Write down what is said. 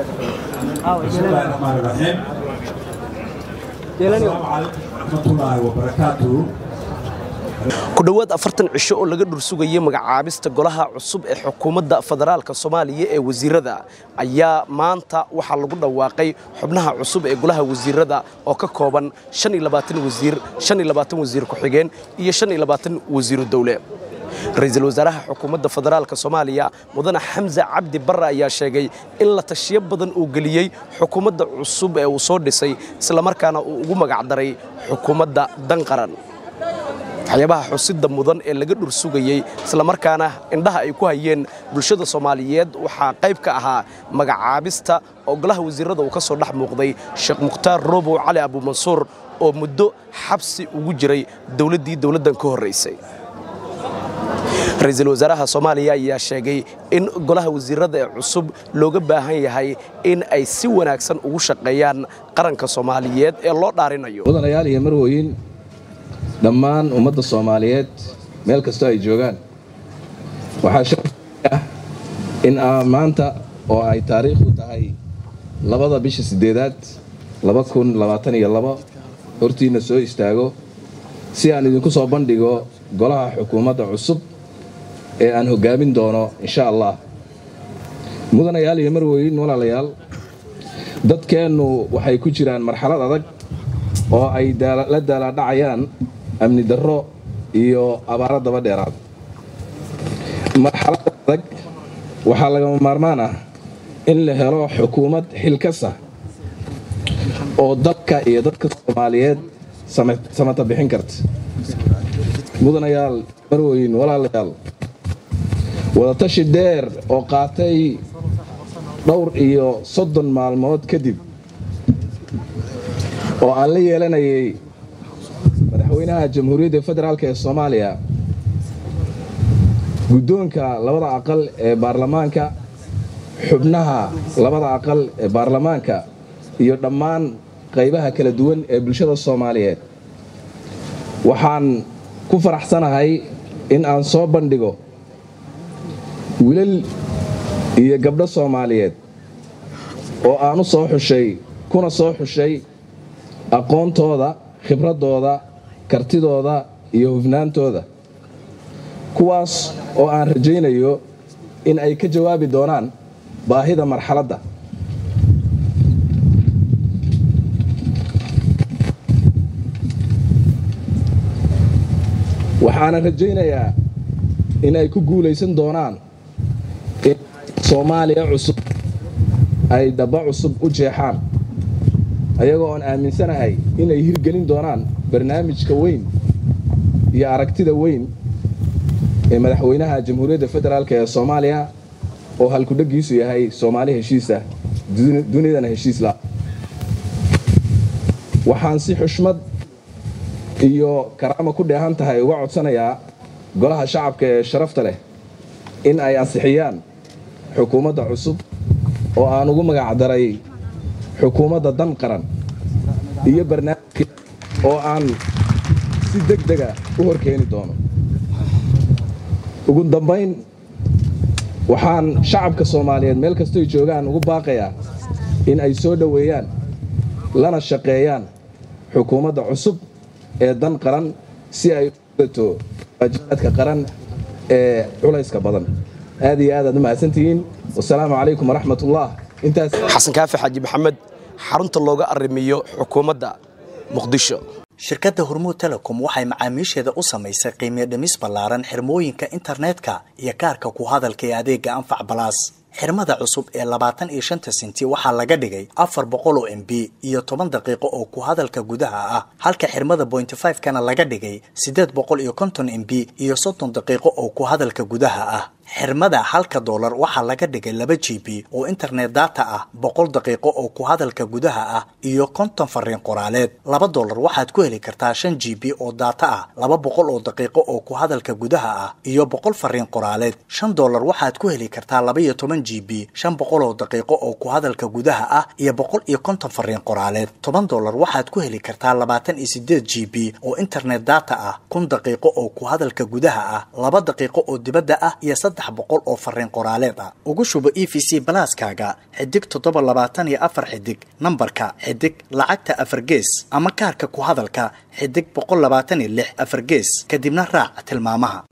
bismillaahi ku dhowaad afartan cisho oo laga dhursugayay magacaabista golaha cusub ee xukuumadda federaalka soomaaliya ee wasiirada ayaa maanta waxaa lagu dhawaaqay xubnaha cusub ee golaha wasiirada oo ka kooban wasiir wasiir ku-xigeen iyo wasiiru dowle ra'iisul wasaaraha xukuumadda federaalka soomaaliya mudane xamse cabdi barre ayaa sheegay in la tashiyo badan uu geliyey xukuumadda cusub ee uu soo dhisay islamarkaana uu ugu magacdaray xukuumadda dan qaran waxyaabaha xusida mudan ee laga dhursugayey islamarkaana indhaha ay ku hayeen bulshada soomaaliyeed waxaa qayb ka ahaa magacaabista oo golaha wasiirada uu ka soo dhex muuqday sheekh mukhtaar roobow cali abuumansuur oo muddo xabsi ugu jiray dowladdii dowladdan ka horraysay ra'iisul wasaaraha soomaaliya ayaa sheegay in golaha wasiirada ee cusub looga baahan yahay in ay si wanaagsan ugu shaqeeyaan qaranka soomaaliyeed ee loo dhaarinayo. Mudanayaal iyo marwooyin dhammaan ummadda soomaaliyeed meel kastoo ay joogaan. Waxaa sharaf ah in maanta oo ay taariikhdu tahay labada bisha siddeedaad hortiinna soo istaago si aan idinku soo bandhigo golaha xukuumadda cusub ee aan hoggaamin doono insha allah mudanayaal iyo marwooyin walaalayaal dadkeennu waxay ku jiraan marxalad adag oo ay la daalaadhacayaan amni darro iyo abaaro daba dheeraad marxalada adag waxaa lagama maarmaan ah in la helo xukuumad xilkasa oo dalka iyo dadka soomaaliyeed samata bixin karta. Mudanayaal marwooyin walaalayaal wadatashi dheer oo qaatay dhowr iyo soddon maalmood kadib oo aan la yeelanayay madaxweynaha jamhuuriyadda federaalk ee soomaaliya guddoonka labada aqal ee baarlamaanka xubnaha labada aqal ee baarlamaanka iyo dhammaan qaybaha kala duwan ee bulshada soomaaliyeed. Waxaan ku faraxsanahay in aan soo bandhigo wilal iyo gabdho soomaaliyeed oo aan u soo xushay kuna soo xushay aqoontooda khibraddooda kartidooda iyo hufnaantooda. Kuwaas oo aan rajaynayo in ay ka jawaabi doonaan baahida marxaladda. Waxaana rajaynayaa in ay ku guulaysan doonaan soomaaliya cusub ay dabba cusub u jeexaan. Ayagoo oon aaminsanahay inay hirgelin doonaan barnaamijka weyn iyo aragtida weyn ee madaxweynaha jamhuuriyadda federaalk ee soomaaliya oo halkudheggiisu yahay soomaali heshiisa dunidana heshiisla waxaan si xushmad iyo karaama ku dheehan tahay uga codsanayaa golaha shacabka ee sharafta leh in ay ansixiyaan xukuumadda cusub oo aan ugu magacdaray xukuumadda dan qaran iyo barnaamijka oo aan si deg dega u horkeeni doono. Ugu dambayn waxaan shacabka soomaaliyeed meel kastoy joogaan ugu baaqayaa in ay soo dhoweeyaan lana shaqeeyaan xukuumadda cusub ee dan qaran si ay udato waajibaadka qaran ee culayska badan aad iyo aad aad u mahadsantihiin wasalaamu calaykum waraxmat ullah intaas xasan kaafi xaaji maxamed xarunta looga arrimiyo xukuumadda muqdisho. Shirkadda hormuud telecom waxay macaamiisheeda u samaysay qiimiyo dhimis ballaaran xirmooyinka internetka iyo kaarka ku hadalka ee adeega anfac balaas xirmada cusub ee labaatan iyo shanta senti waxaa laga dhigay afar boqol oo m b iyo toban daqiiqo oo ku hadalka gudaha ah halka xirmada bointy five kana laga dhigay siddeed boqol iyo konton m b iyo soddon daqiiqo oo ku hadalka gudaha ah. Xirmada halka doolar waxaa laga dhigay laba g b oo internet data ah boqol daqiiqo oo ku hadalka gudaha ah iyo konton fariin qoraaleed. Laba doolar waxaad ku heli kartaa shan g b oo data ah laba boqol oo daqiiqo oo ku hadalka gudaha ah iyo boqol fariin qoraaleed. Shan doolar waxaad ku heli kartaa laba iyo toban toban g b shan boqol oo daqiiqo oo ku hadalka gudaha ah iyo boqol iyo konton fariin qoraaleed. Toban dollar waxaad ku heli kartaa labaatan iyo sideed g b oo internet data ah kun daqiiqo oo ku hadalka gudaha ah laba daqiiqo oo dibadda ah iyo saddex boqol oo fariin qoraaleed ah. Ugu shubo e v c balaaskaaga xidig toddoba labaatan iyo afar xidig nambarka xidig lacagta afar gees ama kaarka ku hadalka xidig boqol labaatan iyo lix afar gees kadibna raac tilmaamaha.